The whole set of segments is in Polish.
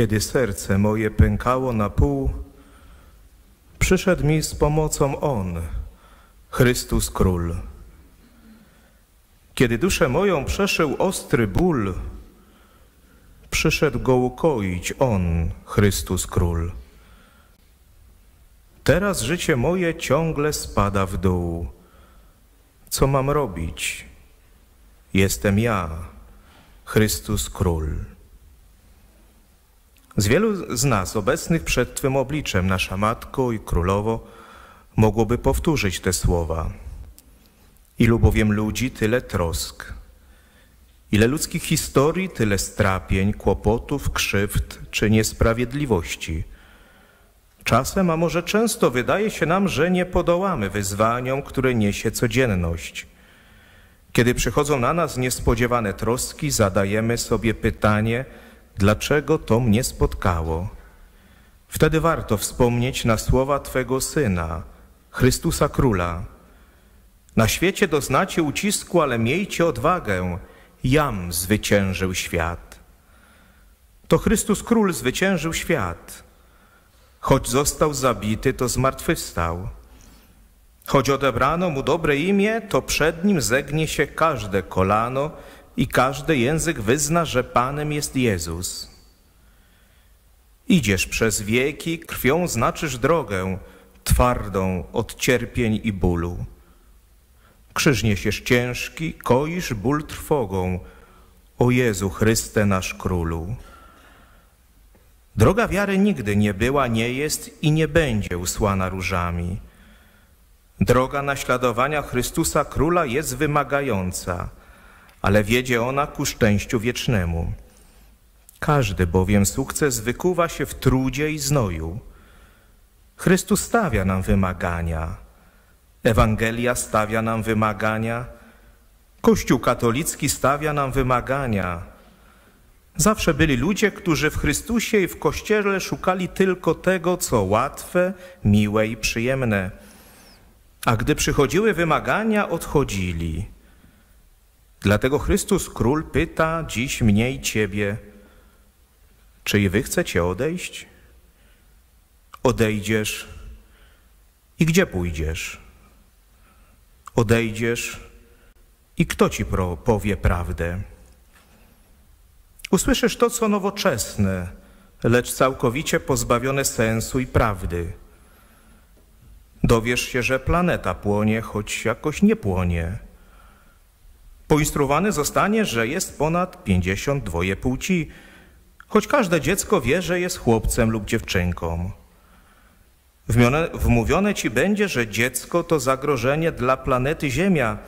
Kiedy serce moje pękało na pół, przyszedł mi z pomocą On, Chrystus Król. Kiedy duszę moją przeszył ostry ból, przyszedł go ukoić On, Chrystus Król. Teraz życie moje ciągle spada w dół. Co mam robić? Jestem ja, Chrystus Król. Z wielu z nas obecnych przed Twym obliczem, nasza Matko i Królowo, mogłoby powtórzyć te słowa. Ilu bowiem ludzi, tyle trosk. Ile ludzkich historii, tyle strapień, kłopotów, krzywd czy niesprawiedliwości. Czasem, a może często wydaje się nam, że nie podołamy wyzwaniom, które niesie codzienność. Kiedy przychodzą na nas niespodziewane troski, zadajemy sobie pytanie – dlaczego to mnie spotkało. Wtedy warto wspomnieć na słowa Twego Syna, Chrystusa Króla. Na świecie doznacie ucisku, ale miejcie odwagę. Jam zwyciężył świat. To Chrystus Król zwyciężył świat. Choć został zabity, to zmartwychwstał. Choć odebrano mu dobre imię, to przed nim zegnie się każde kolano i każdy język wyzna, że Panem jest Jezus. Idziesz przez wieki, krwią znaczysz drogę, twardą od cierpień i bólu. Krzyż niesiesz ciężki, koisz ból trwogą, o Jezu Chryste nasz Królu. Droga wiary nigdy nie była, nie jest i nie będzie usłana różami. Droga naśladowania Chrystusa Króla jest wymagająca, ale wiedzie ona ku szczęściu wiecznemu. Każdy bowiem sukces wykuwa się w trudzie i znoju. Chrystus stawia nam wymagania. Ewangelia stawia nam wymagania. Kościół katolicki stawia nam wymagania. Zawsze byli ludzie, którzy w Chrystusie i w Kościele szukali tylko tego, co łatwe, miłe i przyjemne. A gdy przychodziły wymagania, odchodzili. Dlatego Chrystus Król pyta dziś mnie i Ciebie, czy i Wy chcecie odejść? Odejdziesz i gdzie pójdziesz? Odejdziesz i kto Ci powie prawdę? Usłyszysz to, co nowoczesne, lecz całkowicie pozbawione sensu i prawdy. Dowiesz się, że planeta płonie, choć jakoś nie płonie. Poinstruowany zostanie, że jest ponad 52 płci, choć każde dziecko wie, że jest chłopcem lub dziewczynką. Wmówione ci będzie, że dziecko to zagrożenie dla planety Ziemia,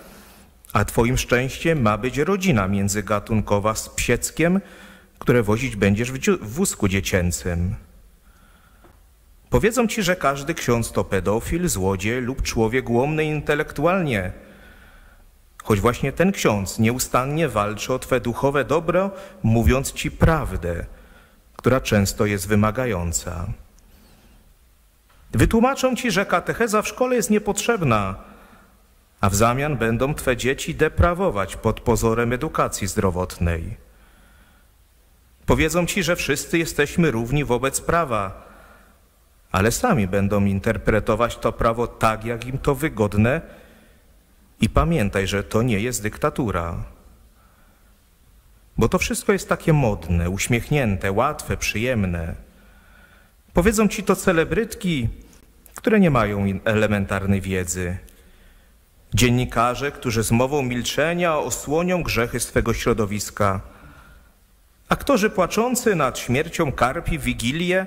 a twoim szczęściem ma być rodzina międzygatunkowa z psieckiem, które wozić będziesz w wózku dziecięcym. Powiedzą ci, że każdy ksiądz to pedofil, złodziej lub człowiek łomny intelektualnie. Choć właśnie ten ksiądz nieustannie walczy o twe duchowe dobro, mówiąc ci prawdę, która często jest wymagająca. Wytłumaczą ci, że katecheza w szkole jest niepotrzebna, a w zamian będą twe dzieci deprawować pod pozorem edukacji zdrowotnej. Powiedzą ci, że wszyscy jesteśmy równi wobec prawa, ale sami będą interpretować to prawo tak, jak im to wygodne i pamiętaj, że to nie jest dyktatura. Bo to wszystko jest takie modne, uśmiechnięte, łatwe, przyjemne. Powiedzą ci to celebrytki, które nie mają elementarnej wiedzy. Dziennikarze, którzy z mową milczenia osłonią grzechy swego środowiska. Aktorzy płaczący nad śmiercią karpi Wigilię,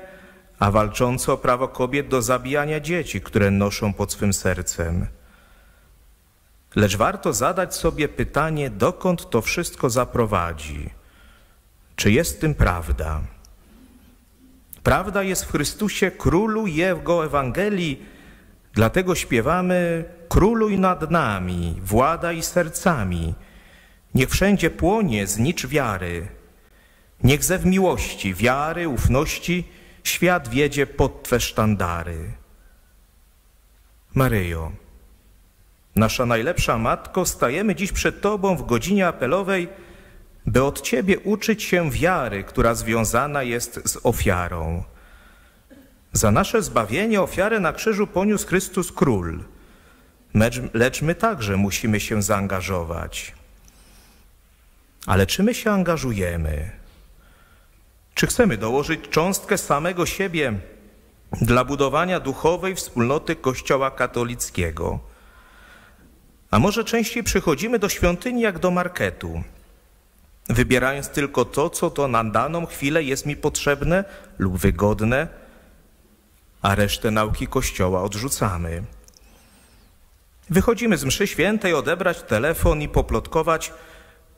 a walczący o prawo kobiet do zabijania dzieci, które noszą pod swym sercem. Lecz warto zadać sobie pytanie, dokąd to wszystko zaprowadzi. Czy jest w tym prawda? Prawda jest w Chrystusie, Królu Jego Ewangelii, dlatego śpiewamy Króluj nad nami, władaj sercami, niech wszędzie płonie znicz wiary, niech ze w miłości, wiary, ufności świat wiedzie pod Twe sztandary. Maryjo, nasza najlepsza Matko, stajemy dziś przed Tobą w godzinie apelowej, by od Ciebie uczyć się wiary, która związana jest z ofiarą. Za nasze zbawienie ofiarę na krzyżu poniósł Chrystus Król, lecz my także musimy się zaangażować. Ale czy my się angażujemy? Czy chcemy dołożyć cząstkę samego siebie dla budowania duchowej wspólnoty Kościoła katolickiego? A może częściej przychodzimy do świątyni jak do marketu, wybierając tylko to, co to na daną chwilę jest mi potrzebne lub wygodne, a resztę nauki Kościoła odrzucamy. Wychodzimy z mszy świętej odebrać telefon i poplotkować,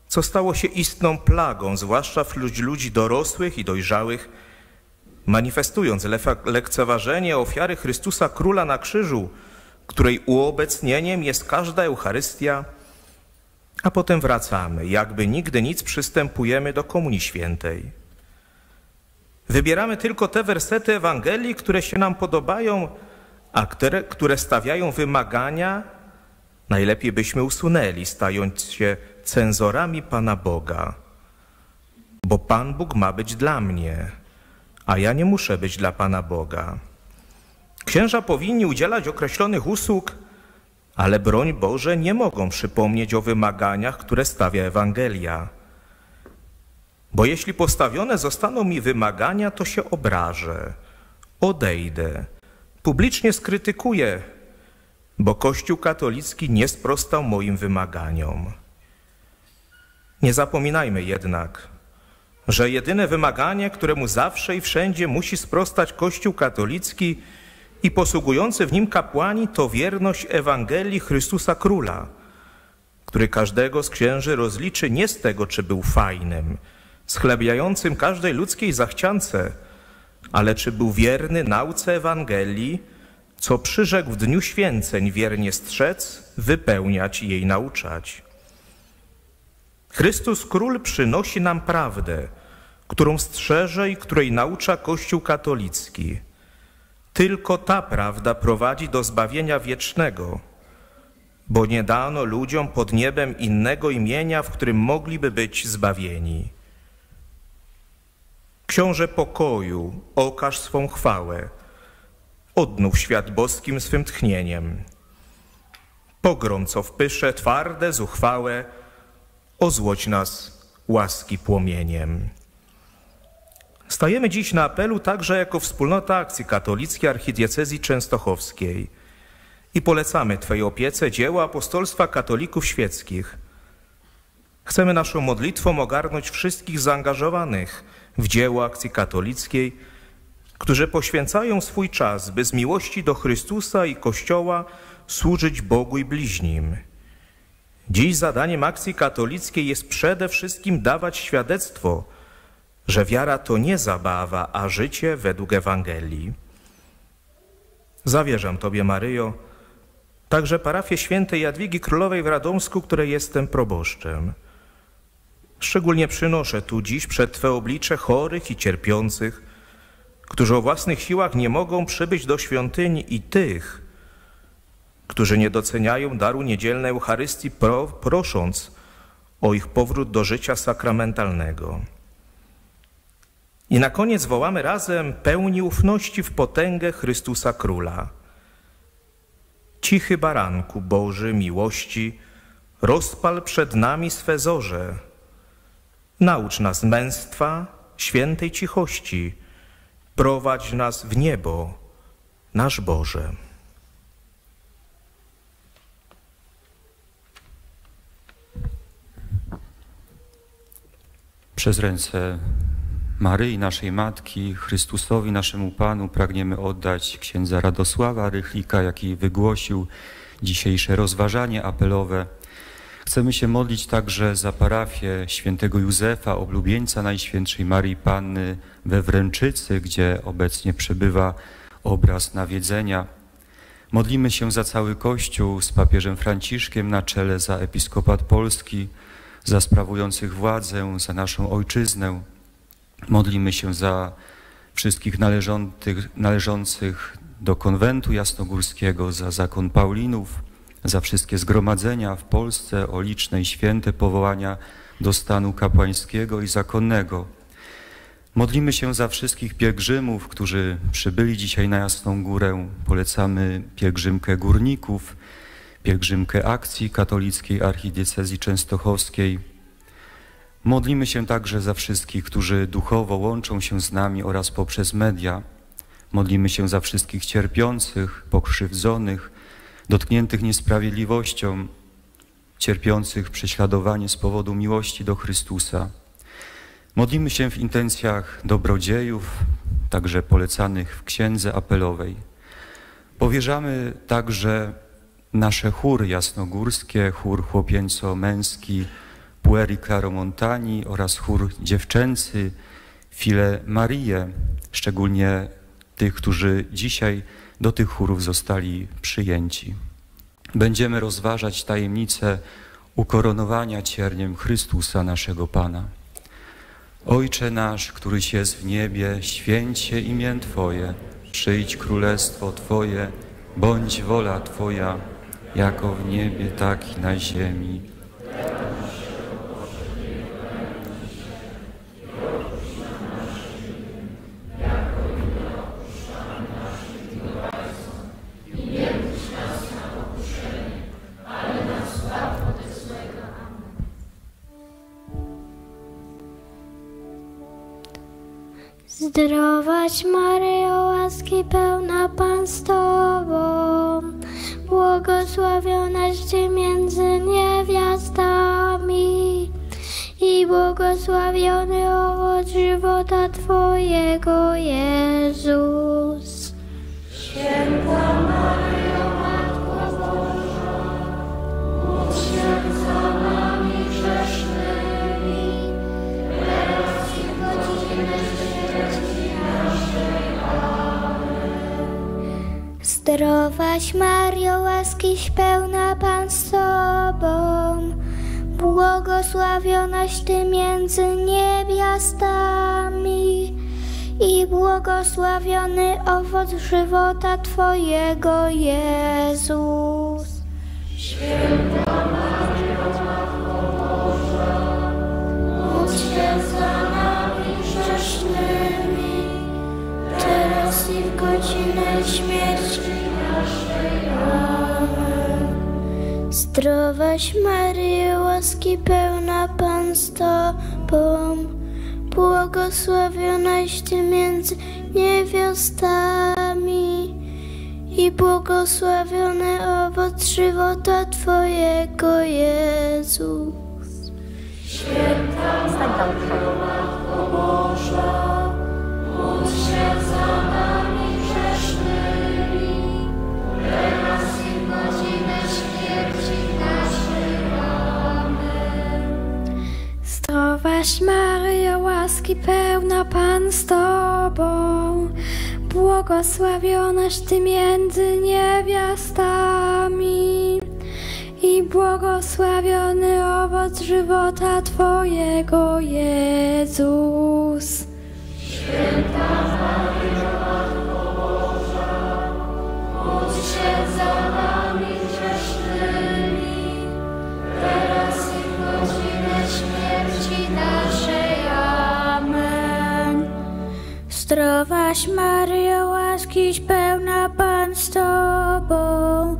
co stało się istną plagą, zwłaszcza wśród ludzi dorosłych i dojrzałych, manifestując lekceważenie ofiary Chrystusa Króla na krzyżu, której uobecnieniem jest każda Eucharystia, a potem wracamy, jakby nigdy nic przystępujemy do Komunii Świętej. Wybieramy tylko te wersety Ewangelii, które się nam podobają, a które, które stawiają wymagania Najlepiej byśmy usunęli, stając się cenzorami Pana Boga. Bo Pan Bóg ma być dla mnie, a ja nie muszę być dla Pana Boga. Księża powinni udzielać określonych usług, ale broń Boże nie mogą przypomnieć o wymaganiach, które stawia Ewangelia. Bo jeśli postawione zostaną mi wymagania, to się obrażę, odejdę, publicznie skrytykuję, bo Kościół katolicki nie sprostał moim wymaganiom. Nie zapominajmy jednak, że jedyne wymaganie, któremu zawsze i wszędzie musi sprostać Kościół katolicki i posługujący w nim kapłani, to wierność Ewangelii Chrystusa Króla, który każdego z księży rozliczy nie z tego, czy był fajnym, schlebiającym każdej ludzkiej zachciance, ale czy był wierny nauce Ewangelii, co przyrzekł w dniu święceń wiernie strzec, wypełniać i jej nauczać. Chrystus Król przynosi nam prawdę, którą strzeże i której naucza Kościół katolicki. Tylko ta prawda prowadzi do zbawienia wiecznego, bo nie dano ludziom pod niebem innego imienia, w którym mogliby być zbawieni. Książę pokoju, okaż swą chwałę, odnów świat boskim swym tchnieniem. Pogrom, co w pysze, twarde, zuchwałe, ozłoć nas łaski płomieniem. Stajemy dziś na apelu także jako wspólnota akcji katolickiej archidiecezji częstochowskiej i polecamy Twej opiece dzieła apostolstwa katolików świeckich. Chcemy naszą modlitwą ogarnąć wszystkich zaangażowanych w dzieło akcji katolickiej, którzy poświęcają swój czas, by z miłości do Chrystusa i Kościoła służyć Bogu i bliźnim. Dziś zadaniem akcji katolickiej jest przede wszystkim dawać świadectwo, że wiara to nie zabawa, a życie według Ewangelii. Zawierzam Tobie, Maryjo, także parafię świętej Jadwigi Królowej w Radomsku, której jestem proboszczem. Szczególnie przynoszę tu dziś przed Twe oblicze chorych i cierpiących, którzy o własnych siłach nie mogą przybyć do świątyni i tych, którzy nie doceniają daru niedzielnej Eucharystii, pro, prosząc o ich powrót do życia sakramentalnego. I na koniec wołamy razem pełni ufności w potęgę Chrystusa Króla. Cichy baranku Boży miłości, rozpal przed nami swe zorze. Naucz nas męstwa, świętej cichości, prowadź nas w niebo, nasz Boże. Przez ręce Maryi, naszej Matki, Chrystusowi, naszemu Panu pragniemy oddać księdza Radosława Rychlika, jaki wygłosił dzisiejsze rozważanie apelowe. Chcemy się modlić także za parafię świętego Józefa, oblubieńca Najświętszej Marii Panny we Wręczycy, gdzie obecnie przebywa obraz nawiedzenia. Modlimy się za cały Kościół z papieżem Franciszkiem na czele, za episkopat Polski, za sprawujących władzę, za naszą ojczyznę. Modlimy się za wszystkich należących do konwentu jasnogórskiego, za zakon Paulinów, za wszystkie zgromadzenia w Polsce o liczne i święte powołania do stanu kapłańskiego i zakonnego. Modlimy się za wszystkich pielgrzymów, którzy przybyli dzisiaj na Jasną Górę. Polecamy pielgrzymkę górników, pielgrzymkę akcji katolickiej archidiecezji częstochowskiej. Modlimy się także za wszystkich, którzy duchowo łączą się z nami oraz poprzez media. Modlimy się za wszystkich cierpiących, pokrzywdzonych, dotkniętych niesprawiedliwością, cierpiących prześladowanie z powodu miłości do Chrystusa. Modlimy się w intencjach dobrodziejów, także polecanych w księdze apelowej. Powierzamy także nasze chóry jasnogórskie, chór chłopięco-męski Pueri Claro Montani oraz chór dziewczęcy File Marie, szczególnie tych, którzy dzisiaj do tych chórów zostali przyjęci. Będziemy rozważać tajemnicę ukoronowania cierniem Chrystusa naszego Pana. Ojcze nasz, któryś jest w niebie, święć się imię Twoje, przyjdź królestwo Twoje, bądź wola Twoja, jako w niebie, tak i na ziemi. Zdrowaś Maryjo, łaski pełna Pan z Tobą, błogosławionaś Ty między niewiastami i błogosławiony owoc żywota Twojego, Jezus. Zdrowaś Mario, łaskiś pełna Pan z Tobą, błogosławionaś Ty między niewiastami i błogosławiony owoc żywota Twojego, Jezus. Święta Maryjo, Matko Boża, módl się za nami grzesznymi, teraz i w godzinę śmierci Zdrowaś Maryjo, łaski pełna Pan z Tobą, błogosławionaś Ty między niewiastami i błogosławiony owoc żywota Twojego, Jezus. Święta Matko Boża, Zdrowaś Maryjo, łaski pełna Pan z Tobą, błogosławionaś Ty między niewiastami i błogosławiony owoc żywota Twojego, Jezus. Módl Zdrowaś Maryjo, łaskiś pełna Pan z Tobą,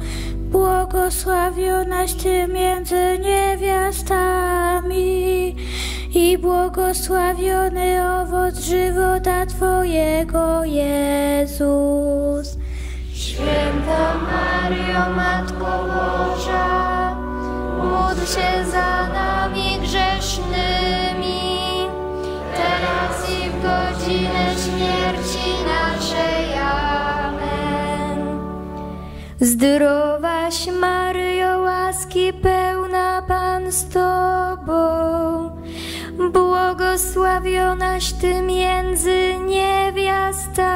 błogosławionaś Ty między niewiastami i błogosławiony owoc żywota Twojego, Jezus. Święta Maryjo, Matko Boża, módl się za nami godzinę śmierci naszej. Amen. Zdrowaś Maryjo, łaski pełna Pan z Tobą, błogosławionaś Ty między niewiastami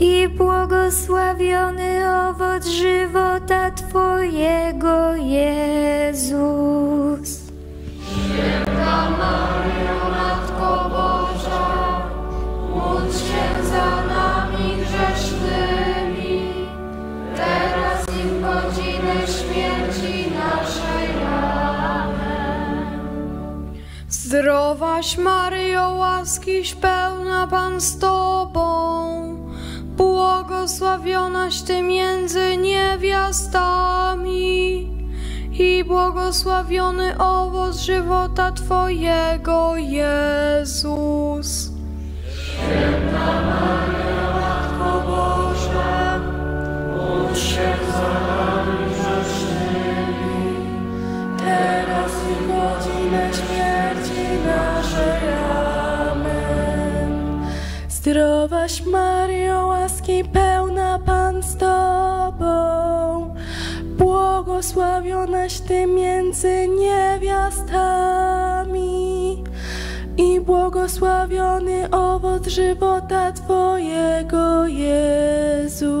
i błogosławiony owoc żywota Twojego, Jezus. Święta Maryjo, Zdrowaś Maryjo, łaskiś pełna Pan z Tobą, błogosławionaś Ty między niewiastami i błogosławiony owoc żywota Twojego, Jezus. teraz Zdrowaś Maryjo, łaski pełna Pan z Tobą, błogosławionaś Ty między niewiastami i błogosławiony owoc żywota Twojego, Jezus.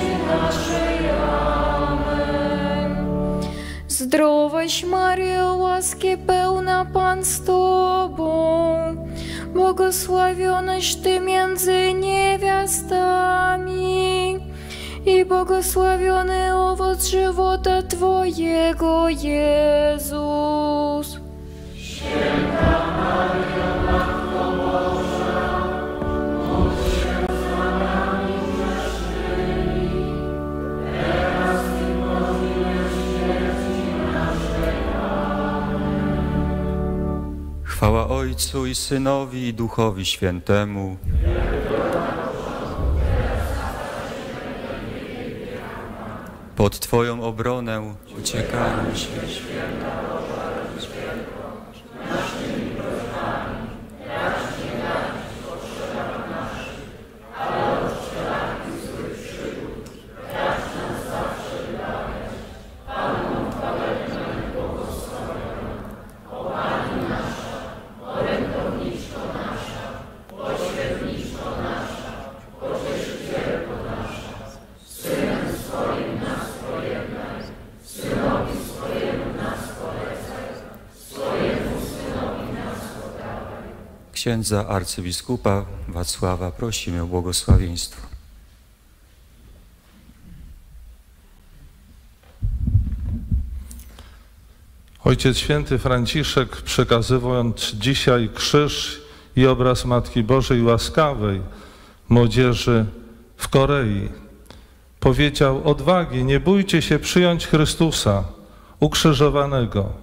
Zdrowaś Maryjo, łaski pełna Pan z Tobą, błogosławionaś Ty między niewiastami i błogosławiony owoc żywota Twojego, Jezus. Ojcu i Synowi i Duchowi Świętemu. Pod Twoją obronę uciekamy się. Księdza arcybiskupa Wacława prosimy o błogosławieństwo. Ojciec Święty Franciszek, przekazywując dzisiaj krzyż i obraz Matki Bożej Łaskawej młodzieży w Korei, powiedział: Odwagi, nie bójcie się przyjąć Chrystusa ukrzyżowanego,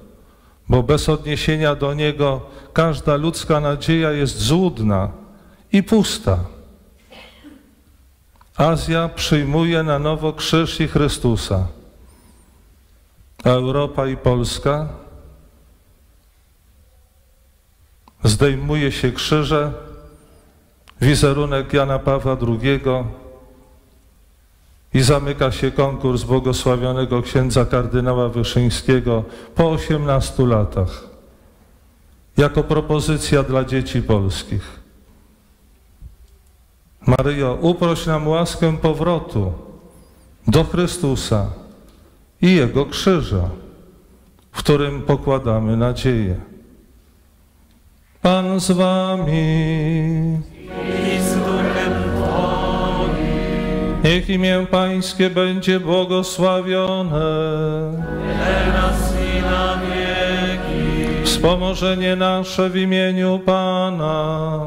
bo bez odniesienia do Niego każda ludzka nadzieja jest złudna i pusta. Azja przyjmuje na nowo krzyż i Chrystusa. A Europa i Polska zdejmuje się krzyże, wizerunek Jana Pawła II i zamyka się konkurs błogosławionego księdza kardynała Wyszyńskiego po 18 latach jako propozycja dla dzieci polskich. Maryjo, uproś nam łaskę powrotu do Chrystusa i Jego krzyża, w którym pokładamy nadzieję. Pan z wami. Niech imię Pańskie będzie błogosławione. Teraz i na wieki, Wspomożenie nasze w imieniu Pana.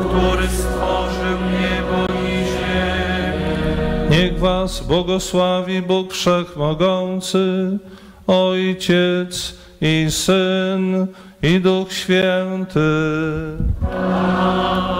który stworzył niebo i ziemię. Niech was błogosławi Bóg Wszechmogący, Ojciec i Syn i Duch Święty. Amen.